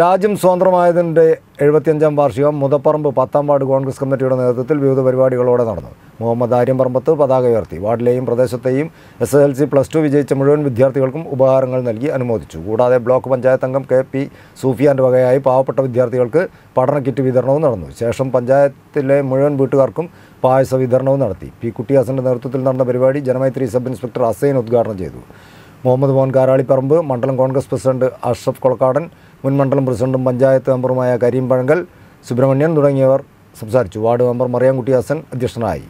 രാജ്യം സ്വതന്ത്രമായതിന്റെ എഴുപത്തിയഞ്ചാം വാർഷികം മുതപ്പറമ്പ് പത്താം വാർഡ് കോൺഗ്രസ് കമ്മിറ്റിയുടെ നേതൃത്വത്തിൽ വിവിധ പരിപാടികളോടെ നടന്നു. മുഹമ്മദ് ആര്യം പറമ്പത്ത് പതാക ഉയർത്തി. വാർഡിലെയും പ്രദേശത്തെയും S S L C plus two വിജയിച്ച മുഴുവൻ വിദ്യാർത്ഥികൾക്കും ഉപഹാരങ്ങൾ നൽകി അനുമോദിച്ചു. കൂടാതെ ബ്ലോക്ക് പഞ്ചായത്ത് അംഗം കെ പി സൂഫിയാന്റെ വകയായി പാവപ്പെട്ട വിദ്യാർത്ഥികൾക്ക് പഠന കിറ്റ് വിതരണവും നടന്നു. ശേഷം പഞ്ചായത്തിലെ മുഴുവൻ വീട്ടുകാർക്കും പായസ വിതരണവും നടത്തി. പി കുട്ടിയാസന്റെ നേതൃത്വത്തിൽ നടന്ന പരിപാടി ജനമൈത്രി സബ് ഇൻസ്പെക്ടർ അസൈൻ ഉദ്ഘാടനം ചെയ്തു. മുഹമ്മദ് മോഹൻ കാരാളിപ്പറമ്പ് മണ്ഡലം കോൺഗ്രസ് പ്രസിഡന്റ് അഷ്റഫ് കൊളക്കാടൻ മുൻ മണ്ഡലം പ്രസിഡന്റും പഞ്ചായത്ത് മെമ്പറുമായ കരീം പഴങ്കൽ സുബ്രഹ്മണ്യൻ തുടങ്ങിയവർ സംസാരിച്ചു. വാർഡ് മെമ്പർ മറിയാൻകുട്ടി ഹസൻ അധ്യക്ഷനായി.